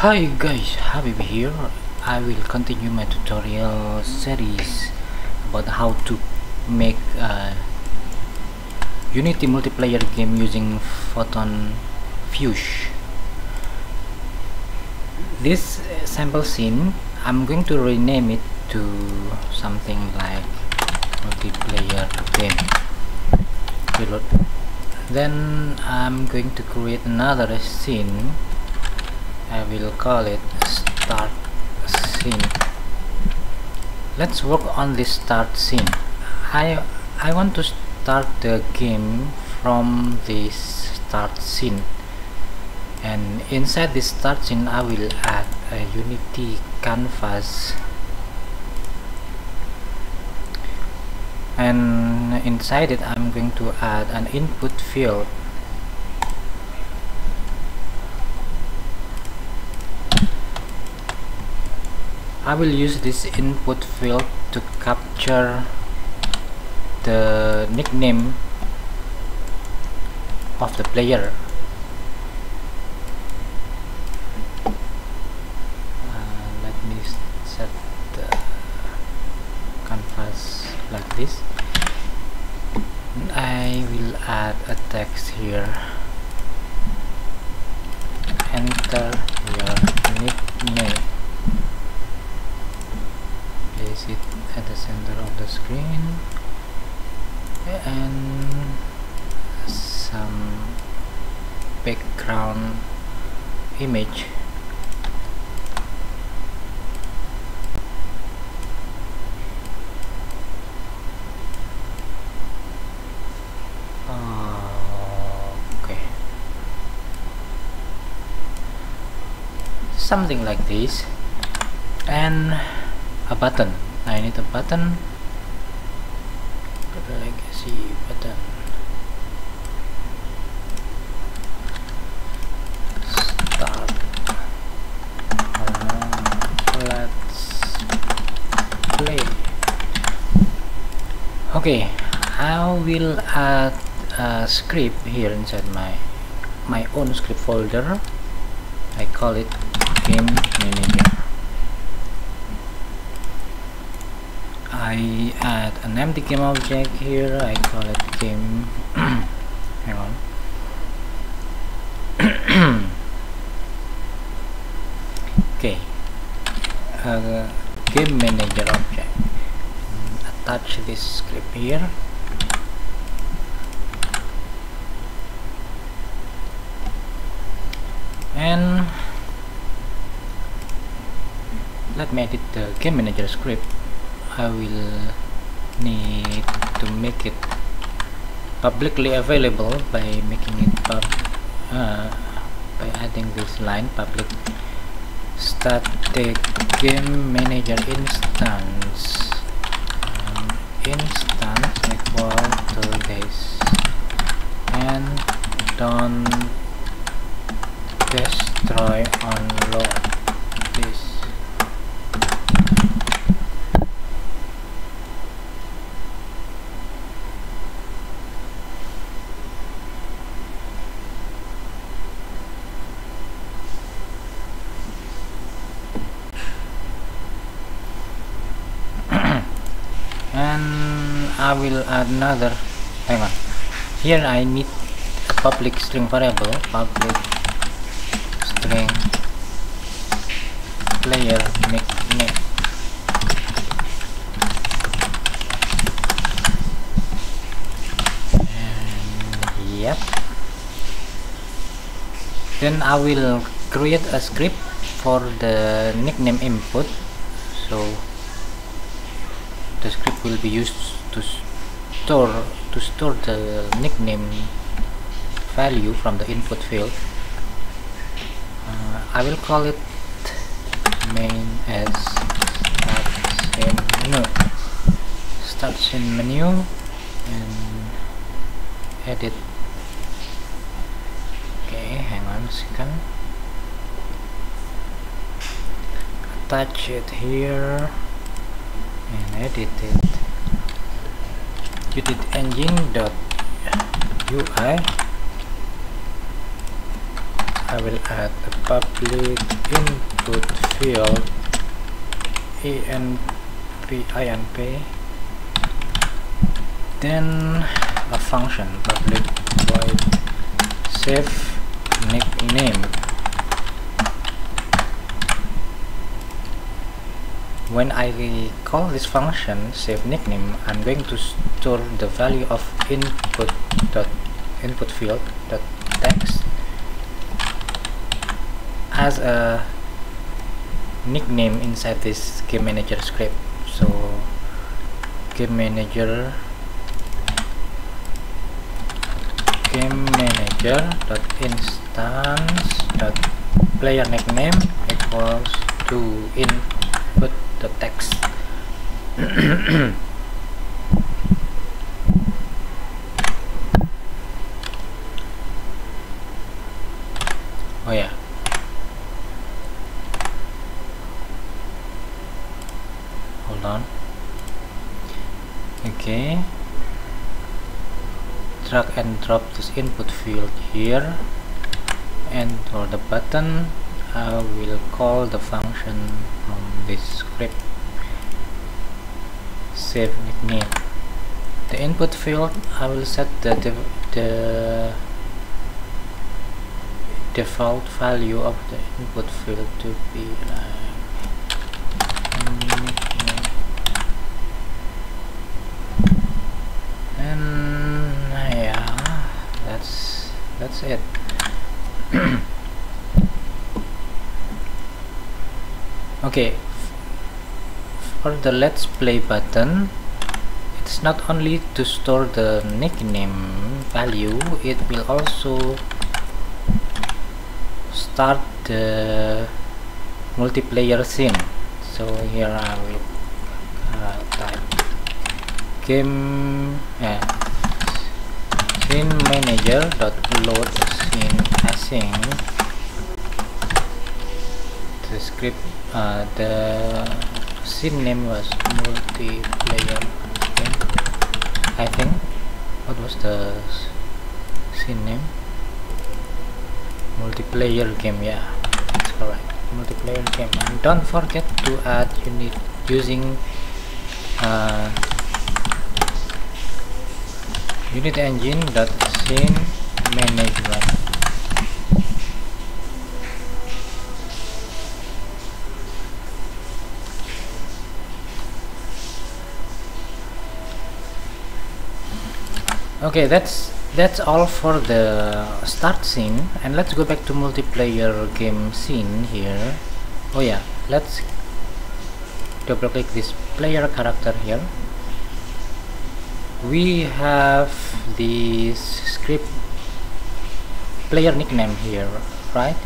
Hi guys, Habib here. I will continue my tutorial series about how to make a Unity multiplayer game using Photon Fusion. This sample scene, I'm going to rename it to something like multiplayer game. Reload. Then I'm going to create another scene I will call it start scene. Let's work on this start scene. I I want to start the game from this start scene. And inside this start scene I will add a unity canvas. And inside it I'm going to add an input field I will use this input field to capture the nickname of the player. Uh, let me set the canvas like this. And I will add a text here enter your nickname place it at the center of the screen. And some background image. Okay. Something like this. And a button I need a button. Legacy button. Start. Uh, let's play. Okay I will add a script here inside my my own script folder? I call it I add an empty game object here. I call it game hang on. Okay. Uh, game manager object. Attach this script here. And let me edit the game manager script I will need to make it publicly available by making it pub uh, by adding this line public static game manager instance. Um, instance equal to this. And don't destroy unload this and I will add another hang on. Here I need public string variable public string player nickname and yep. Then I will create a script for the nickname input. So the script will be used to store to store the nickname value from the input field uh, I will call it main as start scene menu. Start scene menu and edit. Okay hang on a second. Attach it here and edit it Unity engine dot UI I. Will add a public input field enp inp then a function public void save nickname when I call this function save nickname I'm going to store the value of input dot input field dot text as a nickname inside this game manager script. So game manager game manager dot instance dot player nickname equals to input the text. Oh yeah. Hold on. Okay. Drag and drop this input field here. And for the button I will call the function from this script. Save nickname the input field I will set the, the, the default value of the input field to be like and yeah that's that's it okay. For the let's play button it's not only to store the nickname value it will also start the multiplayer scene. So here I will uh, type game yeah, scene manager dot load scene async the script uh, the scene name was multiplayer game I think. What was the scene name? Multiplayer game yeah that's correct. Multiplayer game. And don't forget to add unit using uh, Unity engine dot scene management okay that's that's all for the start scene. And let's go back to multiplayer game scene here. Oh yeah let's double click this player character here. We have this script player nickname here right?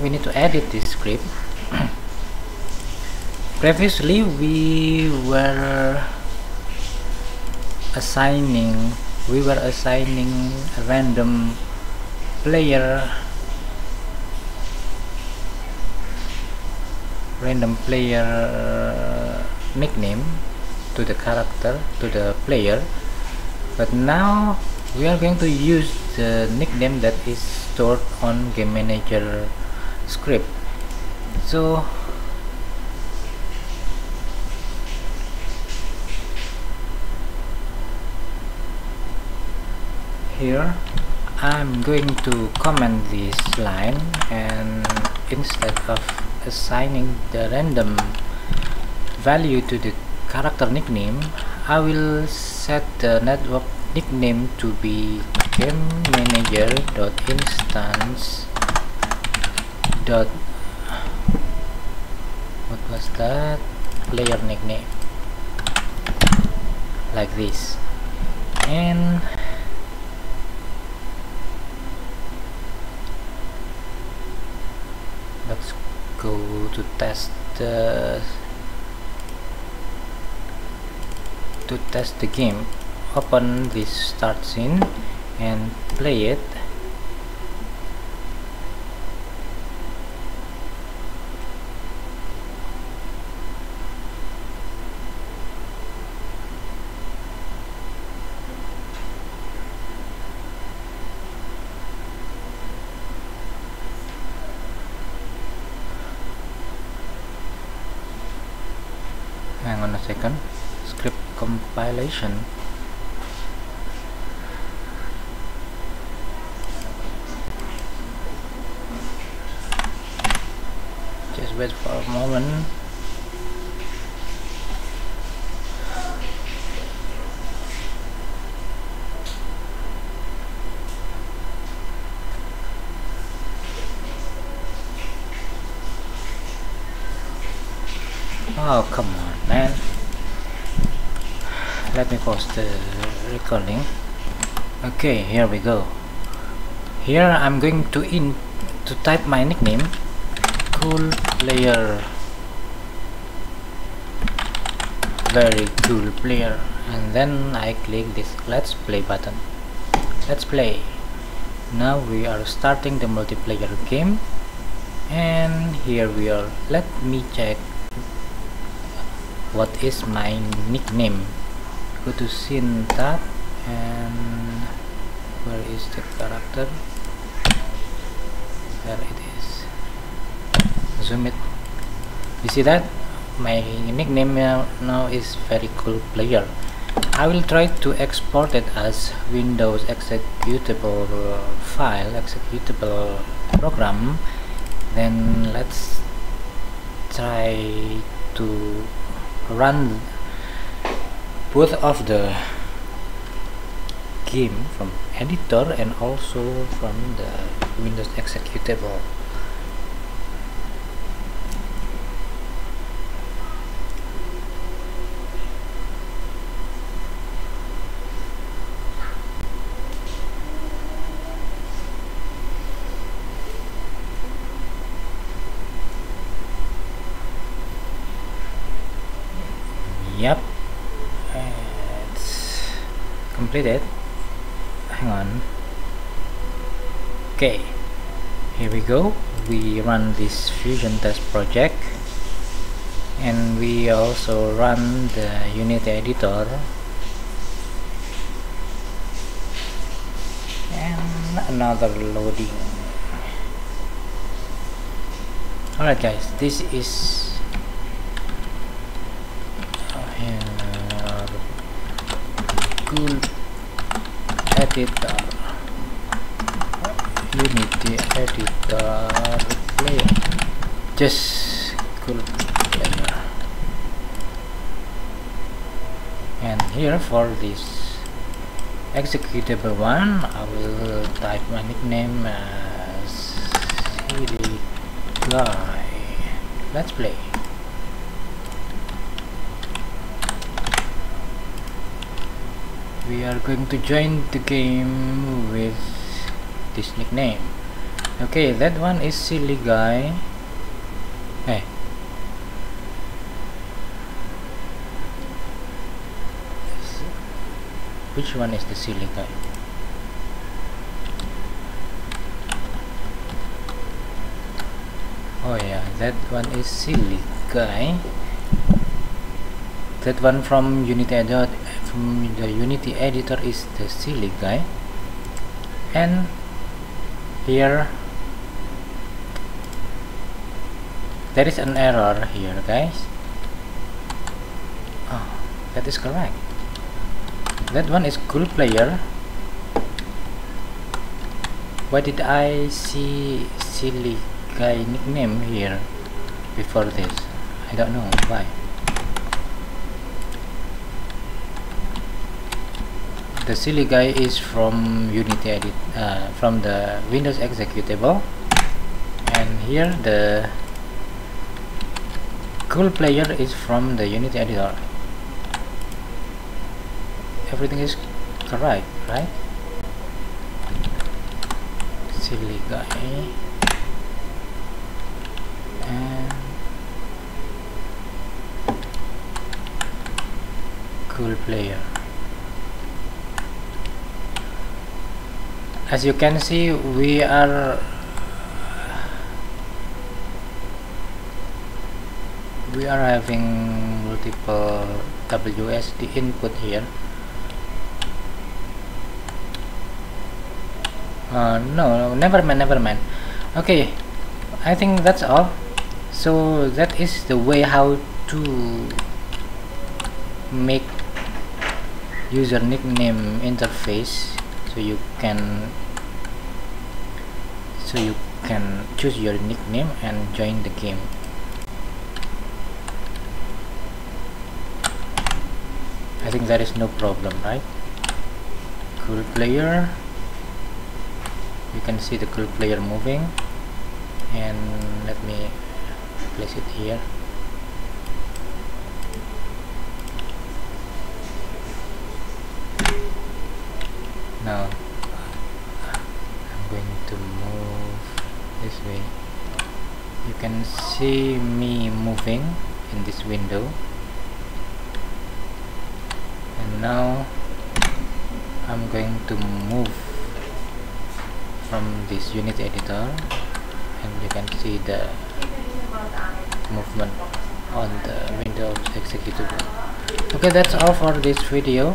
We need to edit this script. Previously we were assigning we were assigning a random player random player uh, nickname to the character to the player. But now we are going to use the nickname that is stored on game manager script. So here. I'm going to comment this line and instead of assigning the random value to the character nickname I will set the network nickname to be game manager dot instance dot what was that? Player nickname. Like this. And let's go to test the to test the game. Open this start scene and play it hang on a second script just wait for a moment Oh, come on, man. Let me pause the recording. Okay, here we go. Here I'm going to in to type my nickname cool player. Very cool player. And then I click this let's play button. Let's play. Now we are starting the multiplayer game. And here we are. Let me check what is my nickname go to scene tab and where is the character? There it is. Zoom it. You see that? My nickname now is very cool player. I will try to export it as Windows executable uh, file executable program. Then let's try to run both of the game from editor and also from the Windows executable yep it's completed hang on. Okay. Here we go. We run this fusion test project. And we also run the unity editor. And another loading. Alright guys. This is oh, cool editor. Unity editor player just cool. Player and here for this executable one I will type my nickname as guy let's play we are going to join the game with this nickname. Okay that one is silly guy. Hey which one is the silly guy? Oh yeah that one is silly guy. That one from unity the unity editor is the silly guy. And here there is an error here guys. Oh that is correct. That one is cool player. Why did I see silly guy nickname here before this? I don't know why the silly guy is from Unity edit uh, from the Windows executable. And here the cool player is from the Unity editor everything is correct right? Silly guy. And cool player as you can see we are we are having multiple WASD input here. Uh, no never mind never mind. Okay I think that's all. So that is the way how to make user nickname interface so you can so you can choose your nickname and join the game. I think that is no problem right? Cool player. You can see the cool player moving. And let me place it here now I'm going to move this way. You can see me moving in this window. And now I'm going to move from this Unity editor and you can see the movement on the Windows executable okay that's all for this video.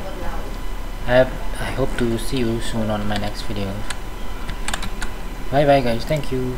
I, have, I hope to see you soon on my next video bye bye guys. Thank you